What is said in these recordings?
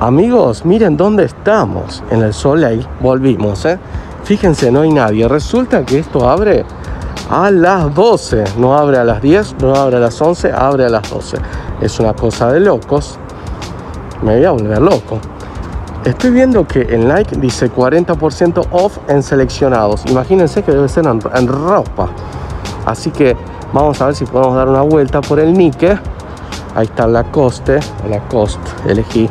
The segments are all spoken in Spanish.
Amigos, miren dónde estamos. En el Soleil. Volvimos, ¿eh? Fíjense, no hay nadie. Resulta que esto abre a las 12. No abre a las 10, no abre a las 11, abre a las 12. Es una cosa de locos. Me voy a volver loco. Estoy viendo que en Nike dice 40% off en seleccionados. Imagínense que debe ser en, ropa. Así que vamos a ver si podemos dar una vuelta por el Nike. Ahí está la Coste, la Cost, elegí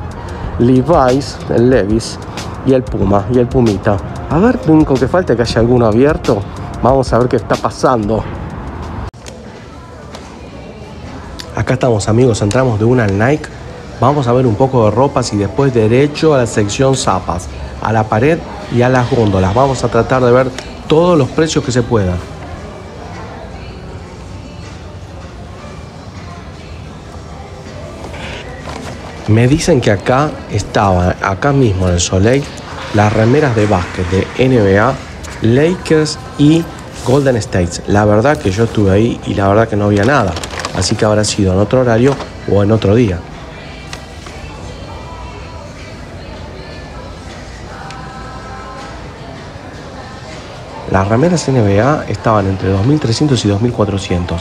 Levi's, el Levis y el Puma y el Pumita. A ver, lo único que falta es que haya alguno abierto. Vamos a ver qué está pasando. Acá estamos amigos, entramos de una al Nike. Vamos a ver un poco de ropas y después derecho a la sección zapas, a la pared y a las góndolas. Vamos a tratar de ver todos los precios que se puedan. Me dicen que acá estaban, acá mismo en el Soleil, las remeras de básquet de NBA, Lakers y Golden States. La verdad que yo estuve ahí y la verdad que no había nada. Así que habrá sido en otro horario o en otro día. Las remeras NBA estaban entre 2.300 y 2.400,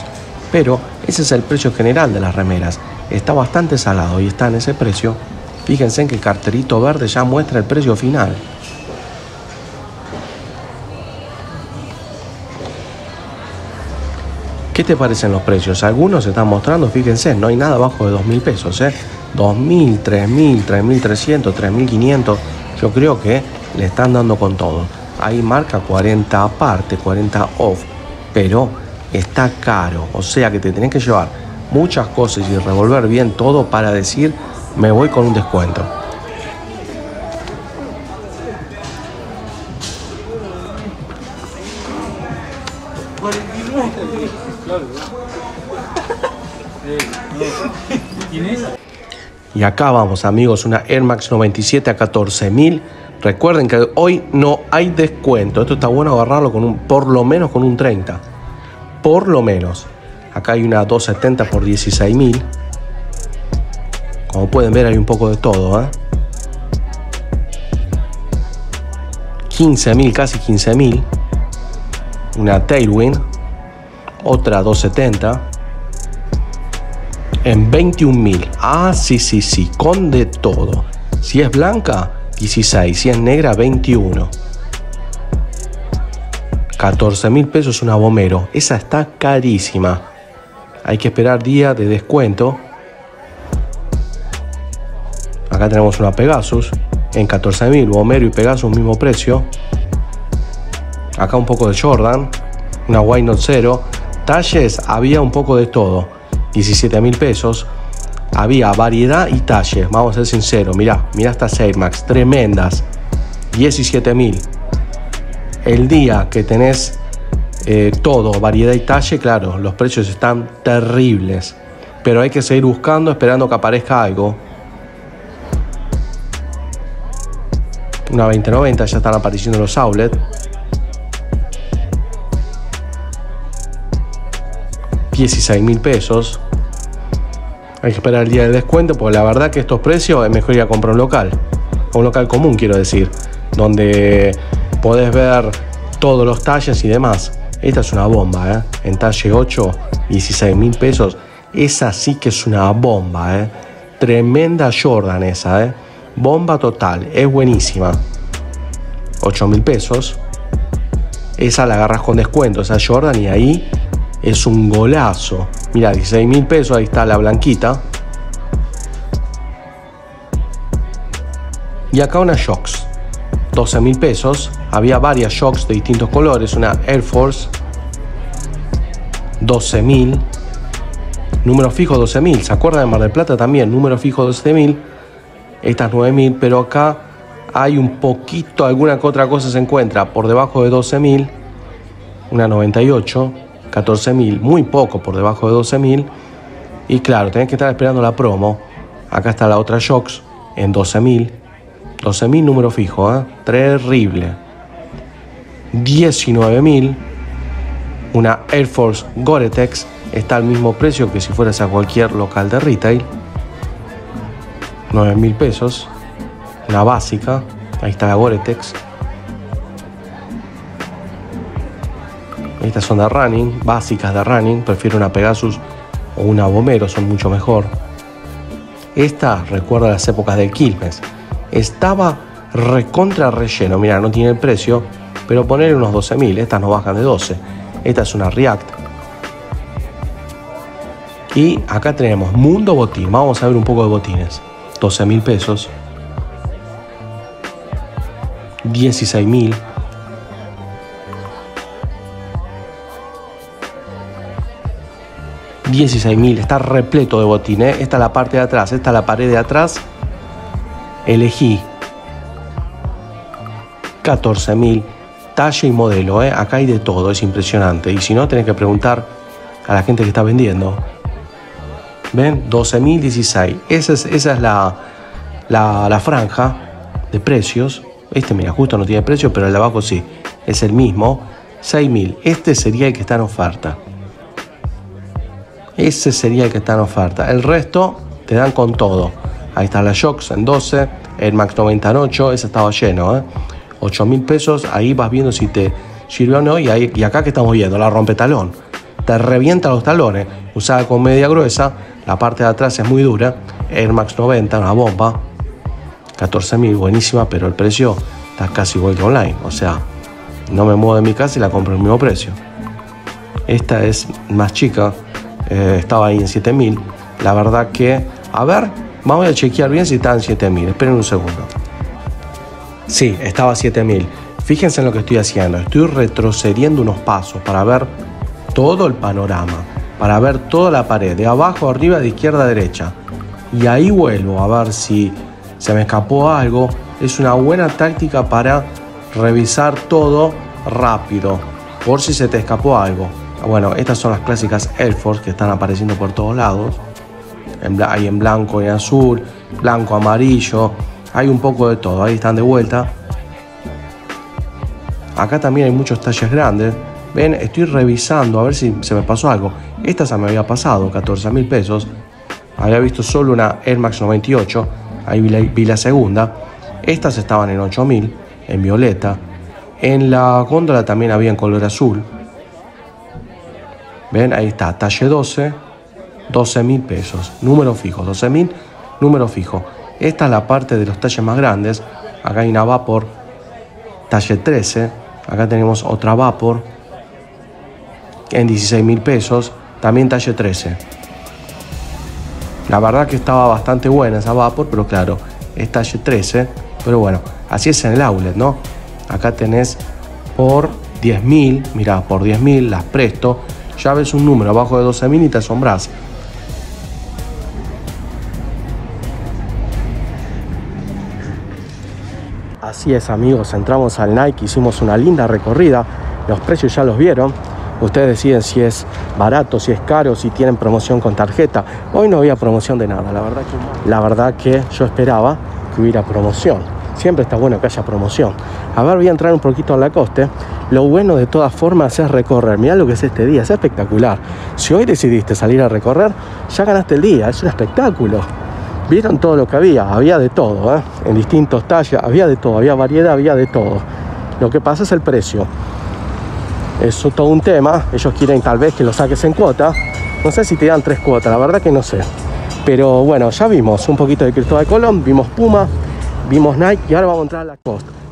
pero ese es el precio general de las remeras. Está bastante salado y está en ese precio. Fíjense en que el carterito verde ya muestra el precio final. ¿Qué te parecen los precios? Algunos se están mostrando, fíjense, no hay nada abajo de 2.000 pesos, ¿eh? 2.000, 3.000, 3.300, 3.500. Yo creo que le están dando con todo. Ahí marca 40 aparte, 40 off, pero está caro. O sea que te tenés que llevar muchas cosas y revolver bien todo para decir me voy con un descuento. Y acá vamos amigos, una Air Max 97 a 14.000. Recuerden que hoy no hay descuento. Esto está bueno agarrarlo con un, por lo menos con un 30. Por lo menos. Acá hay una 270 por 16.000. Como pueden ver hay un poco de todo. ¿eh? 15.000, casi 15.000. Una Tailwind. Otra 270 en 21.000. Ah, sí, sí, sí, con de todo. Si es blanca, 16. Si es negra, 21. 14 mil pesos una Bomero. Esa está carísima. Hay que esperar día de descuento. Acá tenemos una Pegasus en 14 mil. Bomero y Pegasus mismo precio. Acá un poco de Jordan. Una White Note 0. Talles había un poco de todo. 17 mil pesos. Había variedad y talles, vamos a ser sinceros. Mirá, mirá estas Air Max, tremendas. 17 mil. El día que tenés eh, todo, variedad y talle, claro, los precios están terribles. Pero hay que seguir buscando, esperando que aparezca algo. Una 2090, ya están apareciendo los outlets. 16 mil pesos. Hay que esperar el día del descuento, porque la verdad que estos precios es mejor ir a comprar un local. un local común, quiero decir. Donde podés ver todos los talles y demás. Esta es una bomba, ¿eh? En talle 8, 16 mil pesos. Esa sí que es una bomba, ¿eh? Tremenda Jordan esa, ¿eh? Bomba total, es buenísima. 8 mil pesos. Esa la agarras con descuento, esa Jordan, y ahí es un golazo. Mira, 16 mil pesos, ahí está la blanquita. Y acá una Shocks, 12 mil pesos. Había varias Shocks de distintos colores, una Air Force, 12 mil. Número fijo 12 mil. ¿Se acuerdan de Mar del Plata también? Número fijo 12 mil. Estas 9 mil, pero acá hay un poquito, alguna que otra cosa se encuentra por debajo de 12 mil. Una 98 14.000, muy poco por debajo de 12.000. Y claro, tenés que estar esperando la promo. Acá está la otra Shocks en 12.000. 12.000 número fijo, ¿eh? terrible. 19.000. Una Air Force Gore-Tex está al mismo precio que si fueras a cualquier local de retail. 9.000 pesos. una básica. Ahí está la Gore-Tex. Estas son de running, básicas de running. Prefiero una Pegasus o una Bomero, son mucho mejor. Esta recuerda las épocas del Quilmes. Estaba recontra relleno. Mira, no tiene el precio, pero poner unos 12.000. Estas no bajan de 12. Esta es una React. Y acá tenemos Mundo Botín. Vamos a ver un poco de botines. 12 mil pesos. 16 mil. mil, está repleto de botines. Esta es la parte de atrás, esta es la pared de atrás. Elegí 14 mil, talla y modelo. ¿eh? Acá hay de todo, es impresionante. Y si no, tenés que preguntar a la gente que está vendiendo. ¿Ven? 12.016. Esa es, esa es la, la, franja de precios. Este, mira, justo no tiene precio, pero el de abajo sí. Es el mismo. 6.000. Este sería el que está en oferta. Ese sería el que está en oferta. El resto te dan con todo. Ahí está la Shox en 12. El Max 98. Ese estaba lleno. ¿eh? 8 mil pesos. Ahí vas viendo si te sirvió o no. Y, ahí, y acá que estamos viendo, la rompe talón. Te revienta los talones. Usada con media gruesa la parte de atrás es muy dura. Air Max 90, una bomba. 14.000, buenísima, pero el precio está casi igual que online. O sea, no me muevo de mi casa y la compro al mismo precio. Esta es más chica, eh, estaba ahí en 7000. La verdad que, a ver, vamos a chequear bien si está en 7000. Esperen un segundo. Sí, estaba a 7000. Fíjense en lo que estoy haciendo. Estoy retrocediendo unos pasos para ver todo el panorama para ver toda la pared, de abajo arriba, de izquierda a derecha. Y ahí vuelvo a ver si se me escapó algo. Es una buena táctica para revisar todo rápido, por si se te escapó algo. Bueno, estas son las clásicas Air Force que están apareciendo por todos lados. Hay en blanco y azul, blanco, amarillo, hay un poco de todo. Ahí están de vuelta. Acá también hay muchos talles grandes. Ven, estoy revisando a ver si se me pasó algo. Esta se me había pasado, 14 mil pesos. Había visto solo una Air Max 98. Ahí vi la, segunda. Estas estaban en 8 mil, en violeta. En la góndola también había en color azul. Ven, ahí está, talle 12, 12 mil pesos. Número fijo, 12 mil, número fijo. Esta es la parte de los talles más grandes. Acá hay una Vapor, talle 13. Acá tenemos otra Vapor, en 16 mil pesos, también talle 13. La verdad que estaba bastante buena esa Vapor, pero claro, es talle 13, pero bueno, así es en el outlet, ¿no? Acá tenés por 10 mil, mira, por 10 mil las presto, ya ves un número abajo de 12 mil y te asombras. Así es amigos, entramos al Nike, hicimos una linda recorrida, los precios ya los vieron, Ustedes deciden si es barato, si es caro, si tienen promoción con tarjeta. Hoy no había promoción de nada, la verdad que, la verdad que yo esperaba que hubiera promoción. Siempre está bueno que haya promoción. A ver, voy a entrar un poquito a la coste. Lo bueno de todas formas es recorrer. Mirá lo que es este día, es espectacular. Si hoy decidiste salir a recorrer, ya ganaste el día, es un espectáculo. Vieron todo lo que había, había de todo, ¿eh? en distintos tallas, había de todo, había variedad, había de todo. Lo que pasa es el precio es todo un tema. Ellos quieren tal vez que lo saques en cuota. No sé si te dan tres cuotas, la verdad que no sé. Pero bueno, ya vimos un poquito de Cristóbal Colón, vimos Puma, vimos Nike y ahora vamos a entrar a la costa.